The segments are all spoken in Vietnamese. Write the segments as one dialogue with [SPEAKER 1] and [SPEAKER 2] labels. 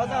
[SPEAKER 1] अच्छा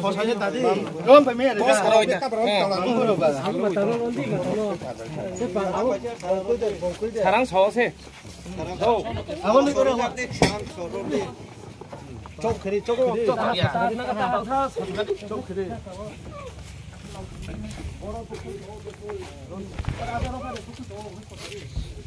[SPEAKER 1] Bosanya tadi. Belum pemirsa. Bos kalau kita berapa? Sarang sose. Sarang sose. 쪽 그리 쪽으로 쪽 나갔다 나갔다 쪽 그리 뭐라고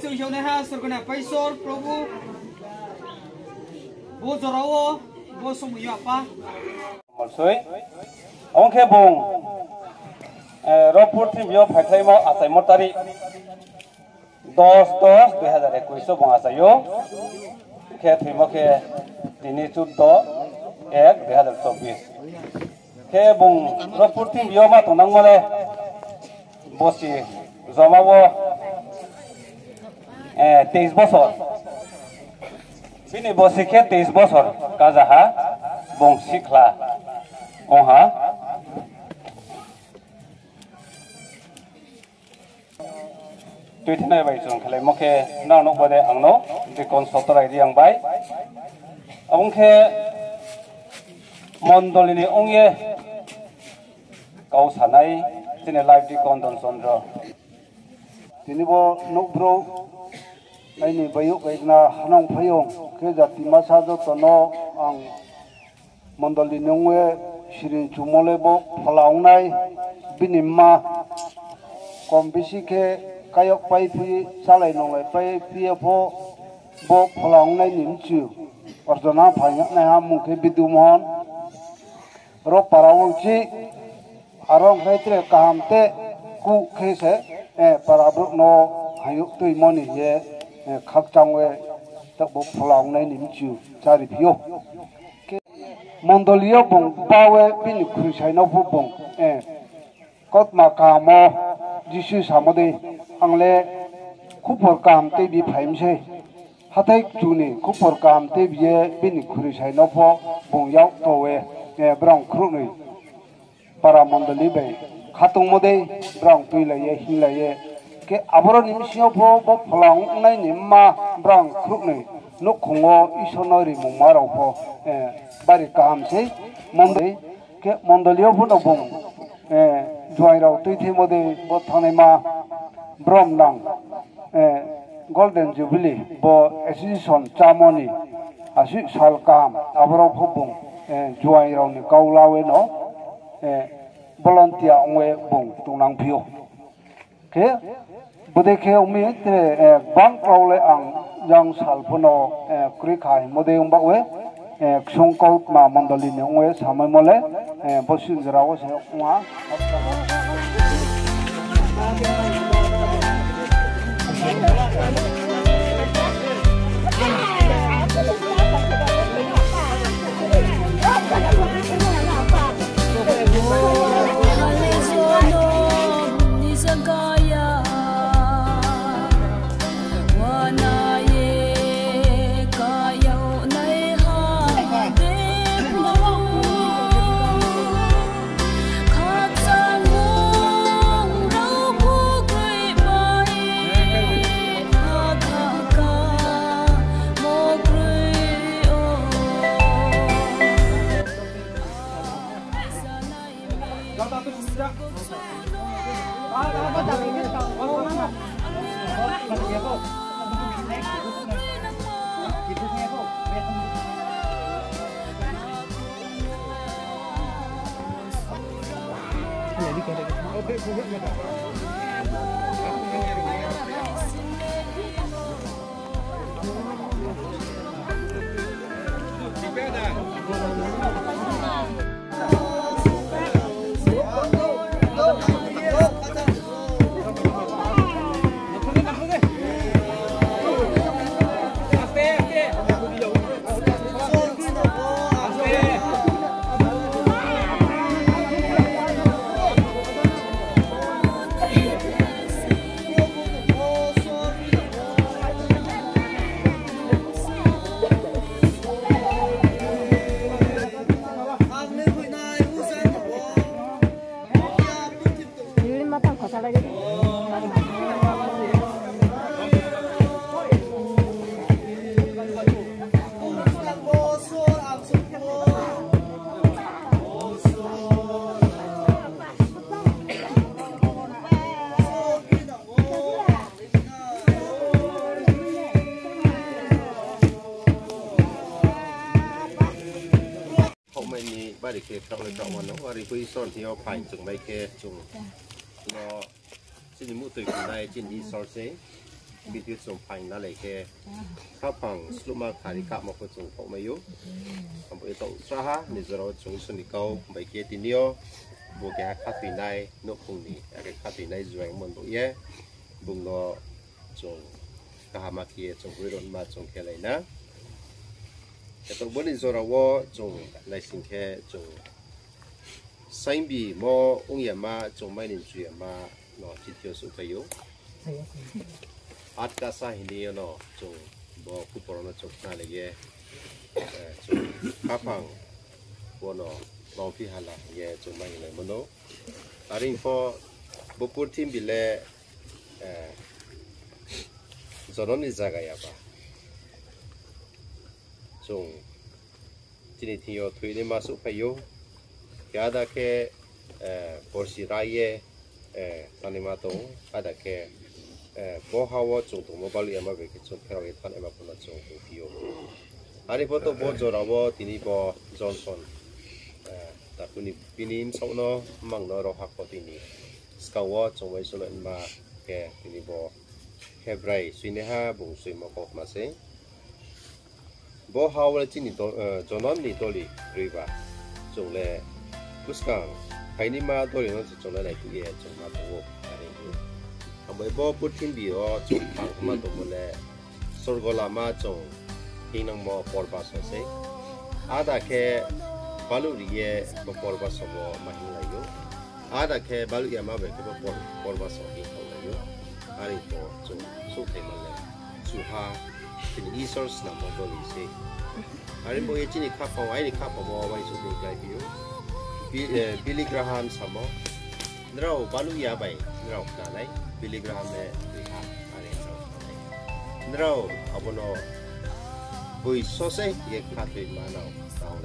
[SPEAKER 2] Dumnezeu și unde hai să rugă nea păi sor, probu. Bă, zorau-o, bă, să mă iau apa.
[SPEAKER 3] Mulțumim. Onche bun. Răpurtim eu, fătăi mă, asta e mărtări. Dos, dos, de hai dare, cuiso bun asta eu. Că primă că tine sunt do, e, de hai dare, s-o bis. Că bun, răpurtim eu, mă, tu n-am mă le, bă, si, zomă, bă, 23 বছৰ। বিনি বসিকে 23 বছৰ। কাজাহা বংশিখলা ওহা টুইটনাই বাই জং খলাই মকে না নক বদে আং নো দি কোন সতরাই দি আং বাই। অংখে মন্ডলিনি অংয়ে কাউসানাই তিনি লাইভ দি কন্দন চন্দ্র
[SPEAKER 4] তিনিব নুব্রো aini bayuk aikna hanong phayong ke jati tao tono ang mandali nungwe shirin chumole bo phalaungnai binimma kom bisi ke kayok pai phi, salai nongai pai phi pho bo phalaungnai nimchu ordona phanya na ha mukhe bidumon ro parawulchi arong khaitre kahamte ku khese e eh, parabruk no hayuk tui moni ye khak changwe tak bo phlong nai nim chu chari phio mondoliyo bong bawe bin khrisai no bu bong e kot ma ka mo jisu samode angle khupor kam te bi phaim se hatai chuni khupor kam te bi bin khrisai no pho bong yaw to we e brong khru ni para mondoli be khatung mode brong tui la ye hin la ye কে আমরো নিমিষিও ভো ভো ফলং নাই নিম্মা ব্রং খুকনি নো খুঙ্গো ইসনো রি মুমা রও ভো বারি কাহাম সেই মন্দে কে মন্ডলীয় ভো নবং জয় রও তুই থি মদে বো থানে মা ব্রম নাং গোল্ডেন জুবিলি বো এসোসিয়েশন চামনি আসি সাল কাহাম আমরো ভো বং জয় রও নি কাউলাওয়ে নো বলন্তিয়া ওয়ে বং তুনাং ভিও ke bode ke umi tre bang paule ang yang salpono kri kai mode um bakwe khsung ko ma mandali ne ongwe samai mole bosin jarawo se wa Thank.
[SPEAKER 5] Oke, okay,
[SPEAKER 6] trong le trong nó wa đi quay son thì họ phải chung mai ke chung nó xin mu từ này trên đi son se bị tiêu chung phải na le ke khá bằng thải đi cạp một cái chung không mai yếu am bo to sa ha Nên zero chung sun đi câu mai ke ti nio bộ cái khát tiền này nó không đi cái khát tiền này zuang mon bộ ye bùng nó chung cả mà kia chung cái đi rồi là wo trồng sinh ke chồng sinh bì mò ông nhà mà trồng mấy 年 chuyện mà nó chỉ tiêu số phải yếu át cả sao hình như nó chồng bỏ cụ bỏ nó chồng na lại cái chồng cá phẳng của nó lòng phi hà là cái chồng mấy này mà nó à riêng for bộ phim team bị lẽ, cho nó đi ra cái gì ba zong chini thiyo thui ni masu payo kya da ke borsi raye tanima tong ada ke bo hawa chung tong mobile yama be ke chung phero ye tan ema kuna chung tong thiyo ani po to bo jorawo tini bo johnson ta kuni pinin sokno mang no ro hakko tini skawa chung wai sulen ma ke tini bo hebrai suineha bung sui mokok masing ဘောဟာဝလချီနီတော့ဂျွန်နွန်နီတော့လီရီဘာကျုံလဲကုစကန်ခိုင်နီမာတော့ရောကျုံလဲလိုက်ကြည့်ရဲ့ကျုံမှာတော့အဲ့ဒီအမေဘောပုတ်ချင်းပြီးတော့ကျုံပါမှာတော့မလဲဆော်ဂိုလာမာကျုံအင်းနမောပေါ်ပါဆိုစေအာတာခဲဘာလို့ဒီရဲ့ပေါ်ပါဆိုတော့မဟင်းလိုက်ရောအာတာခဲဘာလို့ရမှာပဲကပေါ်ပေါ်ပါဆိုဟင်းလိုက်ရောအဲ့ဒီတော့ကျုံစုတ်တယ်မလဲသူဟာ balu ya ma be ke bo porba so hin ko lai yo ari to chung su thai ma le su ha tin resource na mo do li se ari mo yechi ni kha nào wai ni billy graham samo nrao balu anh bai nào na lai billy graham ne ri ha ari nrao nrao abono tao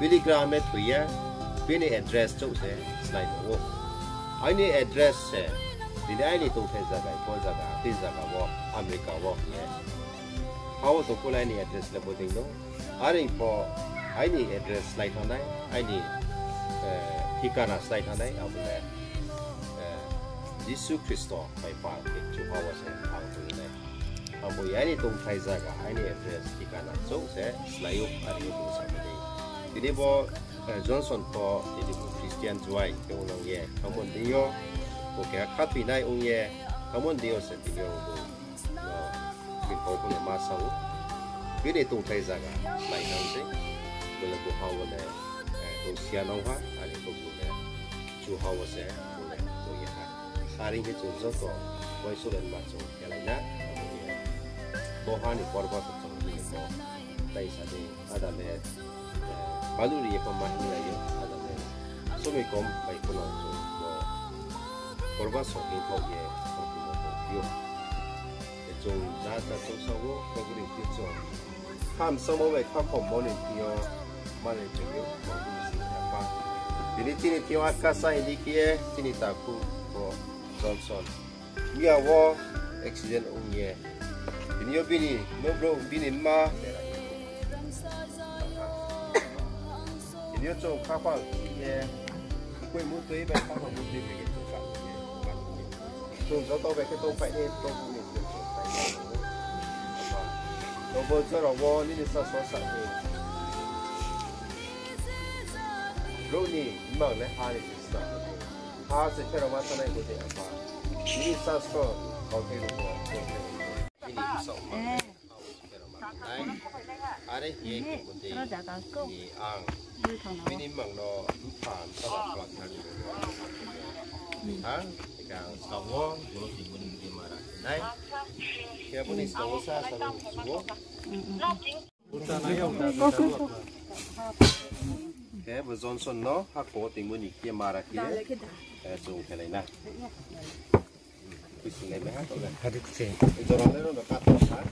[SPEAKER 6] billy graham ne tu ya bini address chỗ se slide wo ai ni address se di ai ni tu the za cái ko za ga ti za cái wo america wo ne ki ko ko ma sau bi de tung thai zaga lai address se bula ko hawa le ko sia nong ha ani ko ko le chu hawa se ko le to ye ha sari ke chu zo ko wai su len ma chu ke lai na ko ha ni por बिफांखौनो मा सावो बे दौथाय जागा लायनानै बोलो गुहावनो दौसियानावहा आरो बोगुनो जुहावसे बोलो दौहा आरो बे जोबजोथ' बैसोलन मासौ खेलायना दहानि पर्बतजों लोगो दैसानि आदाले बालुरि एफा माहि लायो आदाले समिकम बायखोनाव पर्बा सकिं खावयो 有。Zo za ta so so wo ko ko ri ti rồi. Kham so mo we ka ko mo ni ti yo ma le ti yo mo ku si ya pa di ni ti ni ti wa ka sa ni ki ye ti ni ta ku ko Johnson ya wo accident ung ye Ini yo bini, no bro, bini ma. Ini yo cho khá khoa ye, quên mũi tuế về khá khoa mũi tuế về cái chỗ phạm ye. Cho cho về cái tôi phải đi tôi cũng được robo zero wo ni ni sa so sa ni ro ni ma ne ha ni sa ha se che ro ma sa ne go de apa ni sa so ko ke ro wo ko ke ni ni so ma 아래 예 군데 이앙 미니망 너 루판 따라 플라카리 아 그러니까 사원 그룹이 군데 말아 来，要不你收下，收下，收下。
[SPEAKER 7] ก็
[SPEAKER 6] ก
[SPEAKER 7] ็ก็
[SPEAKER 6] แค่บริษัทส่วนเนาะฮักโก้ติมุนิกี้มาละกี้เออจูงแค่ไหนนะคือสิ่งไหนไหมฮะตัวนั้นฮัลโหลคุณเชนจะร้องเล่นร้องแบบตัดสาย